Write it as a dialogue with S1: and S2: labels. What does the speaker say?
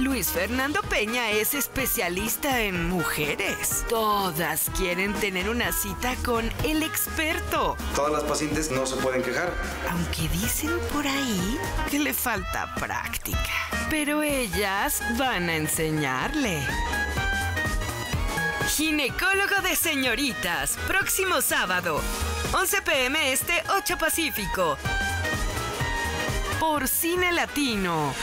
S1: Luis Fernando Peña es especialista en mujeres. Todas quieren tener una cita con el experto.
S2: Todas las pacientes no se pueden quejar.
S1: Aunque dicen por ahí que le falta práctica. Pero ellas van a enseñarle. Ginecólogo de señoritas, próximo sábado, 11 pm este, 8 Pacífico. Por Cine Latino.